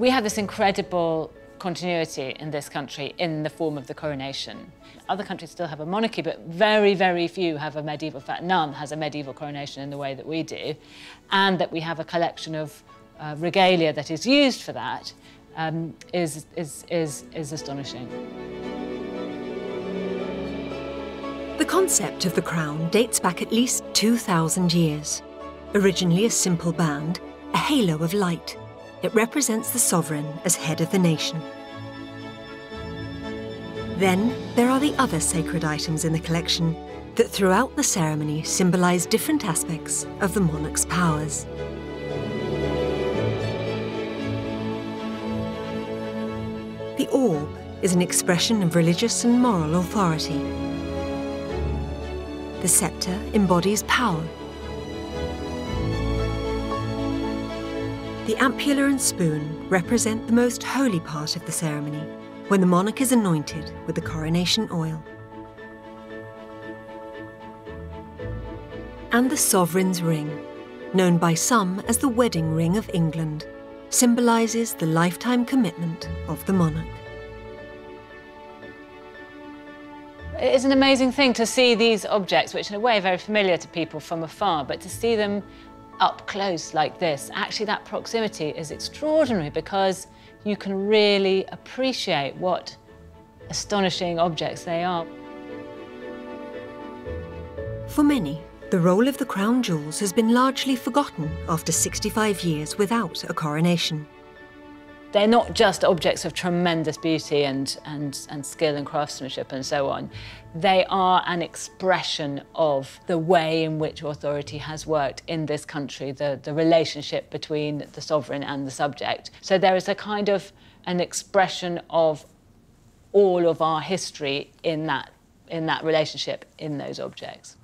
We have this incredible continuity in this country in the form of the coronation. Other countries still have a monarchy, but very, very few have a medieval, in fact, none has a medieval coronation in the way that we do, and that we have a collection of uh, regalia that is used for that um, is, is, is, is astonishing. The concept of the crown dates back at least 2,000 years. Originally a simple band, a halo of light, it represents the sovereign as head of the nation. Then there are the other sacred items in the collection that throughout the ceremony symbolise different aspects of the monarch's powers. The orb is an expression of religious and moral authority. The sceptre embodies power. The ampulla and spoon represent the most holy part of the ceremony, when the monarch is anointed with the coronation oil. And the sovereign's ring, known by some as the wedding ring of England, symbolises the lifetime commitment of the monarch. It's an amazing thing to see these objects, which in a way are very familiar to people from afar, but to see them up close like this, actually that proximity is extraordinary because you can really appreciate what astonishing objects they are. For many, the role of the crown jewels has been largely forgotten after 65 years without a coronation. They're not just objects of tremendous beauty and, and, and skill and craftsmanship and so on. They are an expression of the way in which authority has worked in this country, the, the relationship between the sovereign and the subject. So there is a kind of an expression of all of our history in that, in that relationship in those objects.